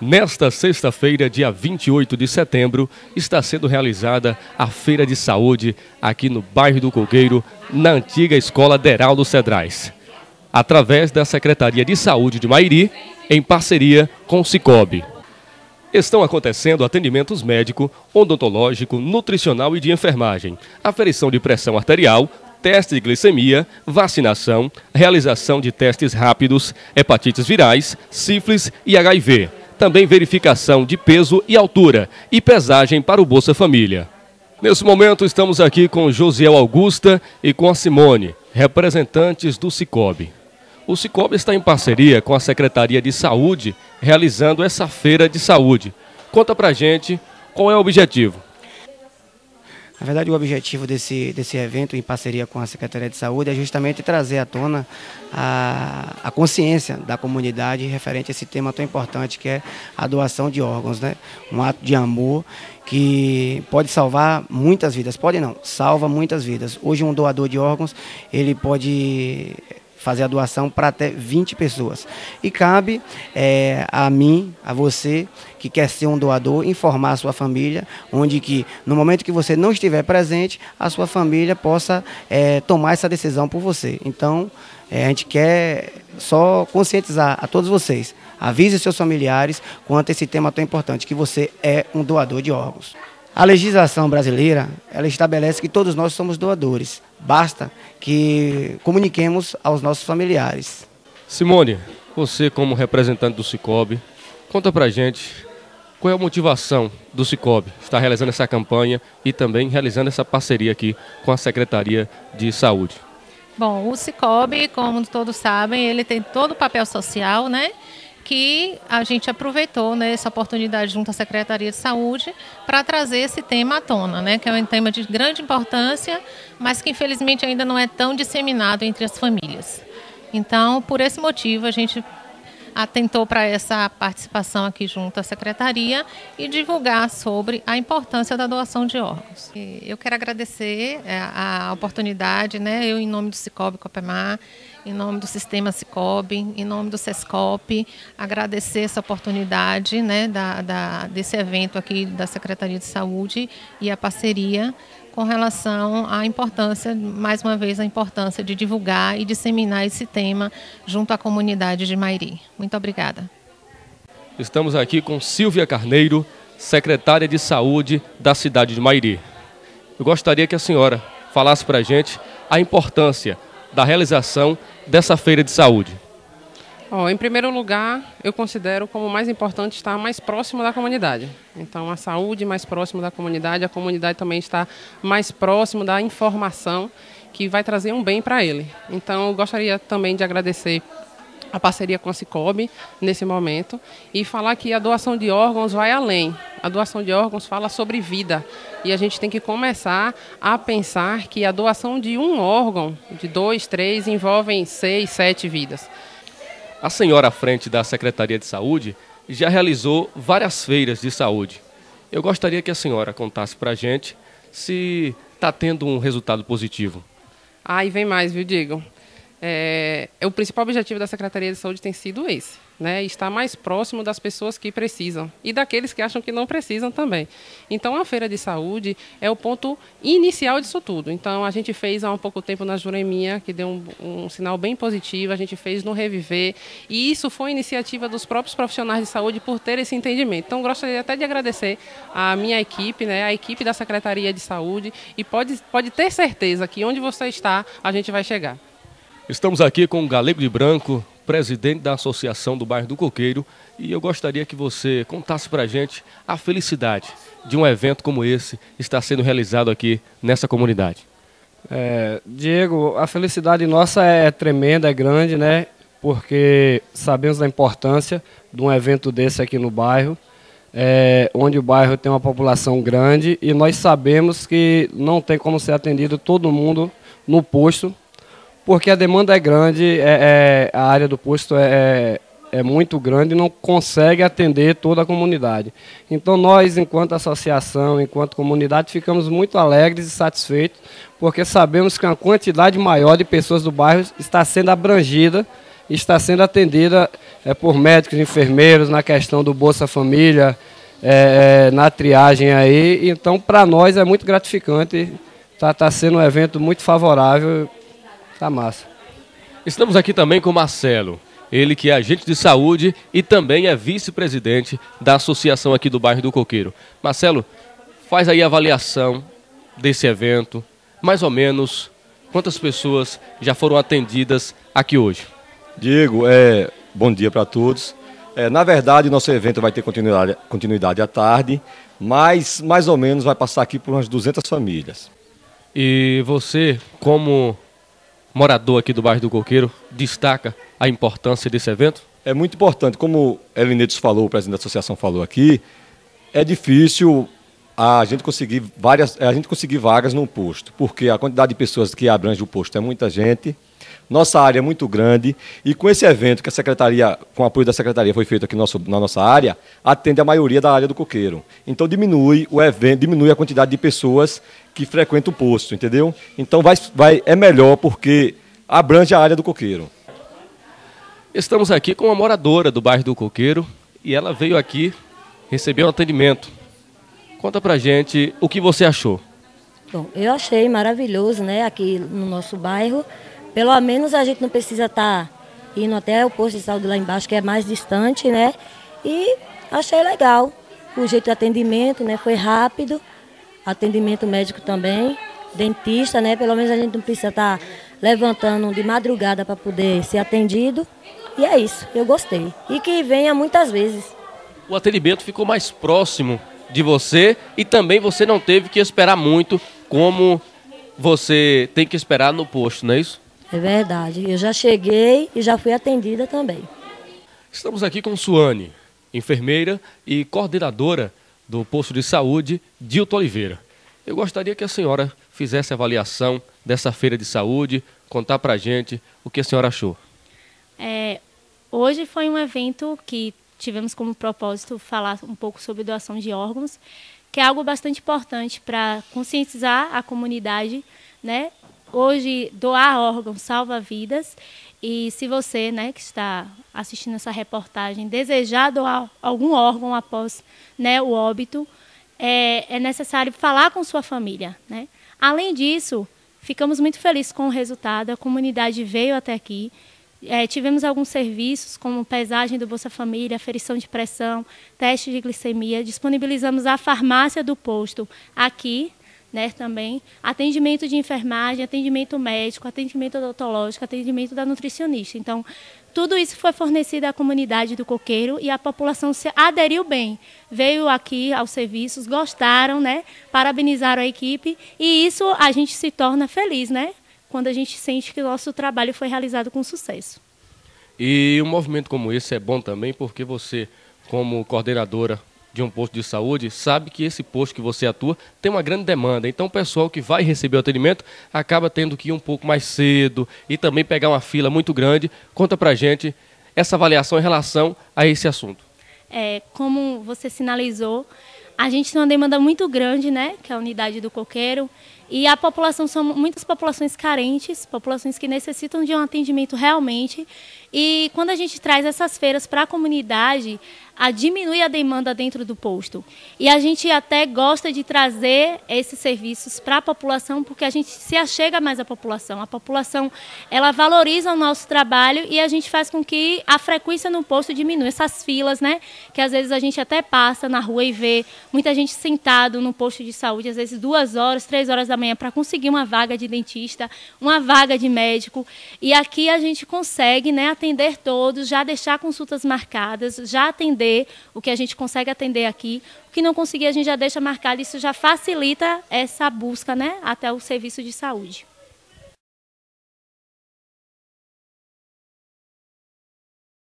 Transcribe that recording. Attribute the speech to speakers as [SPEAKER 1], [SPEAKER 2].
[SPEAKER 1] Nesta sexta-feira, dia 28 de setembro, está sendo realizada a Feira de Saúde aqui no bairro do Coqueiro, na antiga Escola Deraldo Cedrais, através da Secretaria de Saúde de Mairi, em parceria com o Cicobi. Estão acontecendo atendimentos médico, odontológico, nutricional e de enfermagem, aferição de pressão arterial, teste de glicemia, vacinação, realização de testes rápidos, hepatites virais, sífilis e HIV também verificação de peso e altura e pesagem para o Bolsa Família. Nesse momento estamos aqui com Josiel Augusta e com a Simone, representantes do Cicobi. O Cicobi está em parceria com a Secretaria de Saúde realizando essa feira de saúde. Conta pra gente qual é o objetivo.
[SPEAKER 2] Na verdade, o objetivo desse, desse evento, em parceria com a Secretaria de Saúde, é justamente trazer à tona a, a consciência da comunidade referente a esse tema tão importante que é a doação de órgãos, né? Um ato de amor que pode salvar muitas vidas. Pode não, salva muitas vidas. Hoje, um doador de órgãos, ele pode fazer a doação para até 20 pessoas. E cabe é, a mim, a você, que quer ser um doador, informar a sua família, onde que no momento que você não estiver presente, a sua família possa é, tomar essa decisão por você. Então, é, a gente quer só conscientizar a todos vocês. Avise seus familiares quanto a esse tema tão importante, que você é um doador de órgãos. A legislação brasileira, ela estabelece que todos nós somos doadores. Basta que comuniquemos aos nossos familiares.
[SPEAKER 1] Simone, você como representante do Cicobi, conta pra gente qual é a motivação do Cicobi estar realizando essa campanha e também realizando essa parceria aqui com a Secretaria de Saúde.
[SPEAKER 3] Bom, o Cicobi, como todos sabem, ele tem todo o papel social, né? Que a gente aproveitou né, essa oportunidade junto à Secretaria de Saúde para trazer esse tema à tona, né, que é um tema de grande importância, mas que infelizmente ainda não é tão disseminado entre as famílias. Então, por esse motivo, a gente atentou para essa participação aqui junto à secretaria e divulgar sobre a importância da doação de órgãos. Eu quero agradecer é, a oportunidade, né, eu em nome do Cicobi Copemar, em nome do Sistema Cicobi, em nome do SESCOP, agradecer essa oportunidade né, da, da, desse evento aqui da Secretaria de Saúde e a parceria com relação à importância, mais uma vez, a importância de divulgar e disseminar esse tema junto à comunidade de Mairi. Muito obrigada.
[SPEAKER 1] Estamos aqui com Silvia Carneiro, secretária de Saúde da cidade de Mairi. Eu gostaria que a senhora falasse para a gente a importância da realização dessa feira de saúde?
[SPEAKER 4] Oh, em primeiro lugar, eu considero como mais importante estar mais próximo da comunidade. Então, a saúde mais próximo da comunidade, a comunidade também está mais próximo da informação que vai trazer um bem para ele. Então, eu gostaria também de agradecer a parceria com a Cicobi nesse momento e falar que a doação de órgãos vai além. A doação de órgãos fala sobre vida e a gente tem que começar a pensar que a doação de um órgão, de dois, três, envolvem seis, sete vidas.
[SPEAKER 1] A senhora à frente da Secretaria de Saúde já realizou várias feiras de saúde. Eu gostaria que a senhora contasse para a gente se está tendo um resultado positivo.
[SPEAKER 4] Ah, e vem mais, viu, Diego? é, o principal objetivo da Secretaria de Saúde tem sido esse, né? Estar mais próximo das pessoas que precisam e daqueles que acham que não precisam também. Então, a feira de saúde é o ponto inicial disso tudo. Então, a gente fez há um pouco tempo na Juremia, que deu um, um sinal bem positivo. A gente fez no Reviver e isso foi iniciativa dos próprios profissionais de saúde por ter esse entendimento. Então, gostaria até de agradecer a minha equipe, né? A equipe da Secretaria de Saúde e pode pode ter certeza que onde você está, a gente vai chegar.
[SPEAKER 1] Estamos aqui com o Galego de Branco, presidente da Associação do Bairro do Coqueiro, e eu gostaria que você contasse para a gente a felicidade de um evento como esse estar sendo realizado aqui nessa comunidade.
[SPEAKER 5] É, Diego, a felicidade nossa é tremenda, é grande, né? Porque sabemos da importância de um evento desse aqui no bairro, é, onde o bairro tem uma população grande e nós sabemos que não tem como ser atendido todo mundo no posto porque a demanda é grande, é, é a área do posto é, é, é muito grande e não consegue atender toda a comunidade. Então nós, enquanto associação, enquanto comunidade, ficamos muito alegres e satisfeitos, porque sabemos que uma quantidade maior de pessoas do bairro está sendo abrangida está sendo atendida é, por médicos, enfermeiros, na questão do Bolsa Família, é, é, na triagem aí. Então, para nós é muito gratificante. Está tá sendo um evento muito favorável. Tá massa.
[SPEAKER 1] Estamos aqui também com Marcelo. Ele que é agente de saúde e também é vice-presidente da associação aqui do bairro do Coqueiro. Marcelo, faz aí a avaliação desse evento. Mais ou menos quantas pessoas já foram atendidas aqui hoje?
[SPEAKER 6] Diego, é, bom dia para todos. É, na verdade, nosso evento vai ter continuidade, continuidade à tarde, mas mais ou menos vai passar aqui por umas 200 famílias.
[SPEAKER 1] E você, como morador aqui do bairro do Coqueiro, destaca a importância desse evento?
[SPEAKER 6] É muito importante, como Elinetos falou, o presidente da associação falou aqui, é difícil a gente conseguir várias, a gente conseguir vagas num posto, porque a quantidade de pessoas que abrange o posto é muita gente. Nossa área é muito grande e com esse evento que a secretaria, com o apoio da secretaria, foi feito aqui no nosso, na nossa área, atende a maioria da área do coqueiro. Então diminui o evento, diminui a quantidade de pessoas que frequentam o posto, entendeu? Então vai, vai, é melhor porque abrange a área do coqueiro.
[SPEAKER 1] Estamos aqui com uma moradora do bairro do Coqueiro e ela veio aqui receber um atendimento. Conta pra gente o que você achou.
[SPEAKER 7] Bom, eu achei maravilhoso, né, aqui no nosso bairro. Pelo menos a gente não precisa estar tá indo até o posto de saúde lá embaixo, que é mais distante, né? E achei legal. O jeito de atendimento, né? Foi rápido. Atendimento médico também. Dentista, né? Pelo menos a gente não precisa estar tá levantando de madrugada para poder ser atendido. E é isso, eu gostei. E que venha muitas vezes.
[SPEAKER 1] O atendimento ficou mais próximo de você e também você não teve que esperar muito como você tem que esperar no posto, não é isso?
[SPEAKER 7] É verdade. Eu já cheguei e já fui atendida também.
[SPEAKER 1] Estamos aqui com Suane, enfermeira e coordenadora do posto de saúde Dilto Oliveira. Eu gostaria que a senhora fizesse a avaliação dessa feira de saúde, contar para a gente o que a senhora achou.
[SPEAKER 8] É, hoje foi um evento que tivemos como propósito falar um pouco sobre doação de órgãos, que é algo bastante importante para conscientizar a comunidade né, hoje doar órgãos salva vidas e se você, né, que está assistindo essa reportagem, desejar doar algum órgão após né, o óbito, é, é necessário falar com sua família. Né? Além disso, ficamos muito felizes com o resultado. A comunidade veio até aqui. É, tivemos alguns serviços, como pesagem do Bolsa Família, aferição de pressão, teste de glicemia. Disponibilizamos a farmácia do posto aqui né, também, atendimento de enfermagem, atendimento médico, atendimento odontológico, atendimento da nutricionista. Então, tudo isso foi fornecido à comunidade do Coqueiro e a população se aderiu bem. Veio aqui aos serviços, gostaram, né? Parabenizaram a equipe e isso a gente se torna feliz, né? Quando a gente sente que o nosso trabalho foi realizado com sucesso.
[SPEAKER 1] E um movimento como esse é bom também porque você, como coordenadora de um posto de saúde sabe que esse posto que você atua tem uma grande demanda. Então o pessoal que vai receber o atendimento acaba tendo que ir um pouco mais cedo e também pegar uma fila muito grande. Conta pra gente essa avaliação em relação a esse assunto.
[SPEAKER 8] É, como você sinalizou, a gente tem uma demanda muito grande, né, que é a unidade do coqueiro, e a população são muitas populações carentes, populações que necessitam de um atendimento realmente. E quando a gente traz essas feiras para a comunidade, a diminuir a demanda dentro do posto. E a gente até gosta de trazer esses serviços para a população, porque a gente se achega mais à população. A população, ela valoriza o nosso trabalho e a gente faz com que a frequência no posto diminua. Essas filas, né, que às vezes a gente até passa na rua e vê muita gente sentado no posto de saúde, às vezes duas horas, três horas da manhã para conseguir uma vaga de dentista, uma vaga de médico. E aqui a gente consegue, né, atender todos, já deixar consultas marcadas, já atender atender o que a gente consegue atender aqui. O que não conseguir, a gente já deixa marcado. Isso já facilita essa busca né, até o serviço de saúde.